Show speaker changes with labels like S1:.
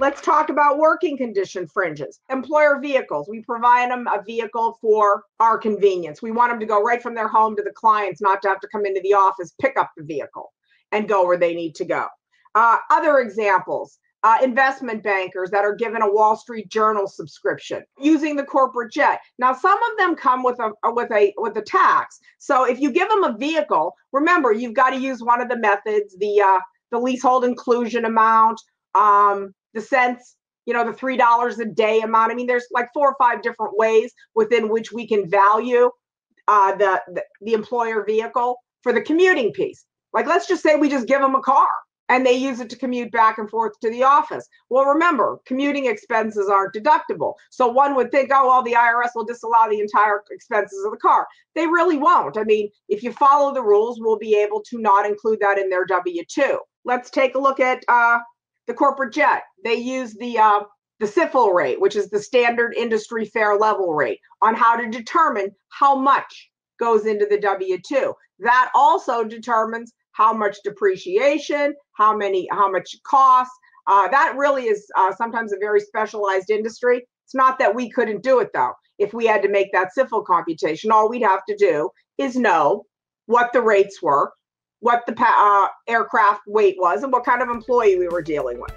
S1: let's talk about working condition fringes. Employer vehicles. We provide them a vehicle for our convenience. We want them to go right from their home to the clients, not to have to come into the office, pick up the vehicle, and go where they need to go. Uh, other examples. Uh, investment bankers that are given a Wall Street Journal subscription using the corporate jet. Now, some of them come with a with a with a tax. So if you give them a vehicle, remember you've got to use one of the methods, the uh, the leasehold inclusion amount, um, the cents, you know, the three dollars a day amount. I mean, there's like four or five different ways within which we can value uh, the, the the employer vehicle for the commuting piece. Like, let's just say we just give them a car and they use it to commute back and forth to the office. Well, remember, commuting expenses aren't deductible. So one would think, oh, well, the IRS will disallow the entire expenses of the car. They really won't. I mean, if you follow the rules, we'll be able to not include that in their W 2. Let's take a look at uh, the corporate jet. They use the uh, the SIFL rate, which is the standard industry fare level rate, on how to determine how much goes into the W 2. That also determines how much depreciation, how many, how much costs. Uh, that really is uh, sometimes a very specialized industry. It's not that we couldn't do it though. If we had to make that SIFL computation, all we'd have to do is know what the rates were, what the uh, aircraft weight was, and what kind of employee we were dealing with.